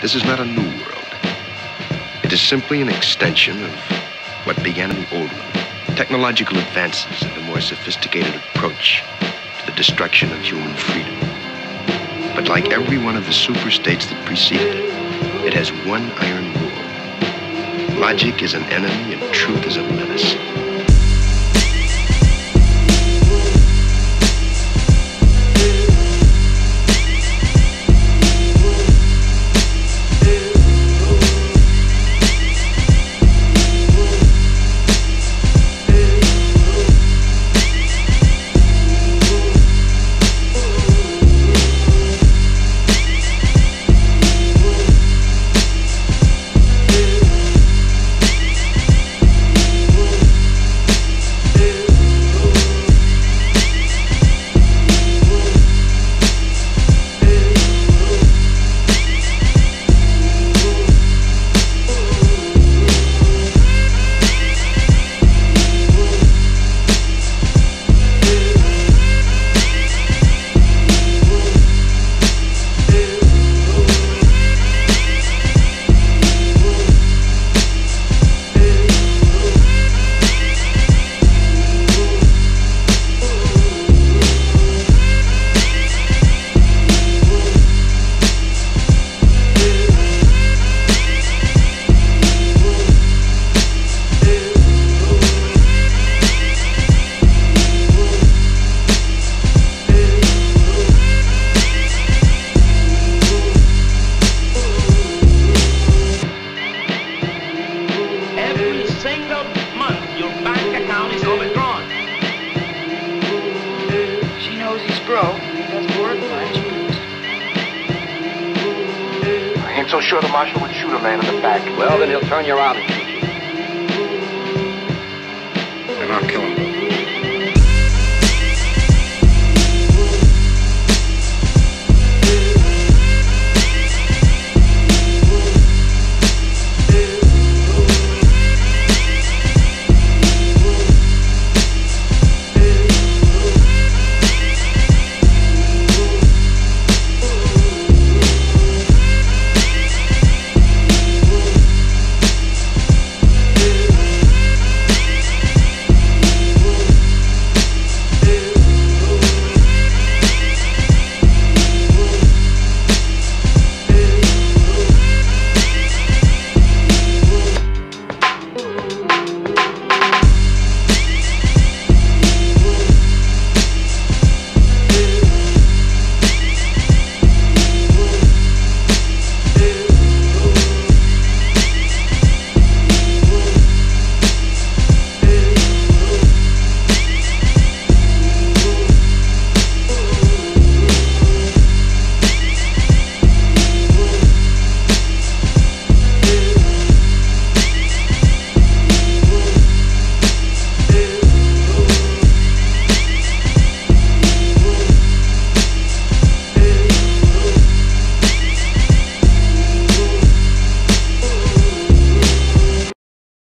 This is not a new world. It is simply an extension of what began in the old one. Technological advances and a more sophisticated approach to the destruction of human freedom. But like every one of the superstates that preceded it, it has one iron rule. Logic is an enemy and truth is a so sure the marshal would shoot a man in the back. Well, then he'll turn you around and shoot you. And I'll kill him.